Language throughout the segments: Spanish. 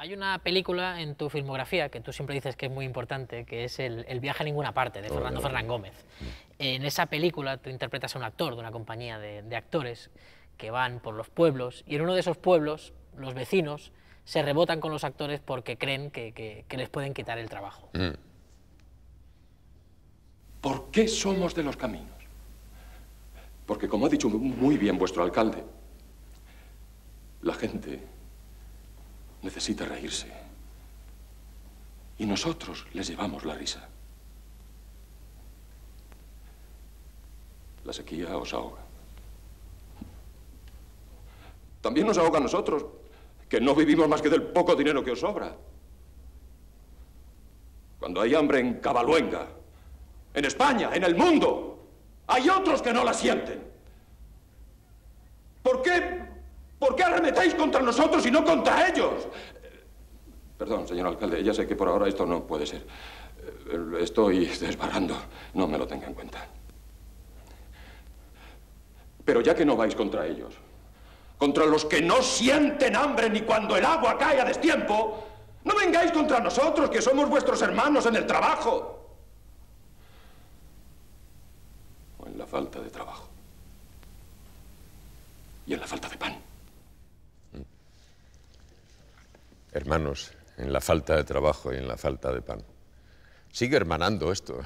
Hay una película en tu filmografía que tú siempre dices que es muy importante, que es El, viaje a ninguna parte, de Fernando Fernán Gómez. En esa película tú interpretas a un actor de una compañía de, actores que van por los pueblos y en uno de esos pueblos los vecinos se rebotan con los actores porque creen que, les pueden quitar el trabajo. Mm. ¿Por qué somos de los caminos? Porque como ha dicho muy bien vuestro alcalde, la gente necesita reírse. Y nosotros les llevamos la risa. La sequía os ahoga. También nos ahoga a nosotros, que no vivimos más que del poco dinero que os sobra. Cuando hay hambre en Cabaluenga, en España, en el mundo, hay otros que no la sienten. ¿Por qué ¿Por qué arremetáis contra nosotros y no contra ellos? Perdón, señor alcalde, ya sé que por ahora esto no puede ser. Eh, estoy desbarrando. No me lo tenga en cuenta. Pero ya que no vais contra ellos, contra los que no sienten hambre ni cuando el agua cae a destiempo, no vengáis contra nosotros, que somos vuestros hermanos en el trabajo. O en la falta de trabajo. Y en la falta de pan. Hermanos, en la falta de trabajo y en la falta de pan. Sigue hermanando esto.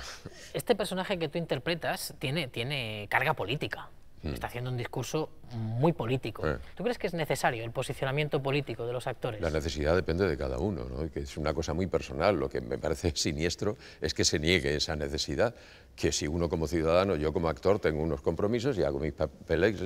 Este personaje que tú interpretas tiene, tiene carga política. Hmm. Está haciendo un discurso muy político. Eh. ¿Tú crees que es necesario el posicionamiento político de los actores? La necesidad depende de cada uno, ¿no? que es una cosa muy personal. Lo que me parece siniestro es que se niegue esa necesidad, que si uno como ciudadano, yo como actor tengo unos compromisos y hago mis papeles,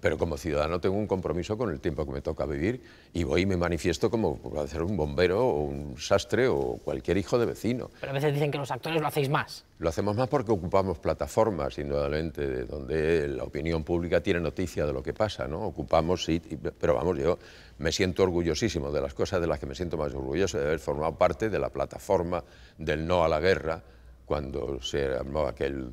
pero como ciudadano tengo un compromiso con el tiempo que me toca vivir y voy y me manifiesto como puede ser un bombero o un sastre o cualquier hijo de vecino. Pero a veces dicen que los actores lo hacéis más. Lo hacemos más porque ocupamos plataformas, indudablemente, donde la opinión pública tiene noticia de lo que pasa, ¿no? Ocupamos, sí, pero vamos, yo me siento orgullosísimo de las cosas de las que me siento más orgulloso, de haber formado parte de la plataforma del no a la guerra, cuando se armó aquel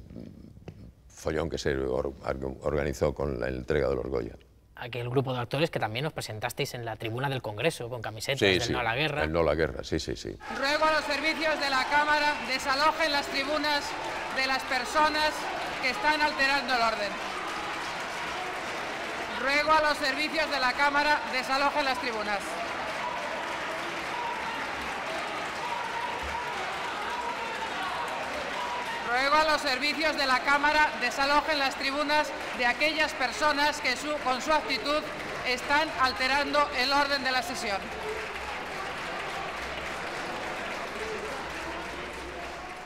follón que se organizó con la entrega de los Goya aquel grupo de actores que también os presentasteis en la tribuna del Congreso con camisetas del No a la Guerra. El No a la Guerra, sí, sí, sí. Ruego a los servicios de la Cámara desalojen las tribunas de las personas que están alterando el orden. Ruego a los servicios de la Cámara desalojen las tribunas. Ruego a los servicios de la Cámara desalojen las tribunas de aquellas personas que con su actitud están alterando el orden de la sesión.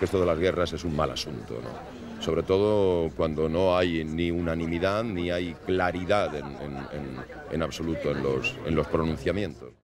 Esto de las guerras es un mal asunto, ¿no? Sobre todo cuando no hay ni unanimidad ni hay claridad en, absoluto en los pronunciamientos.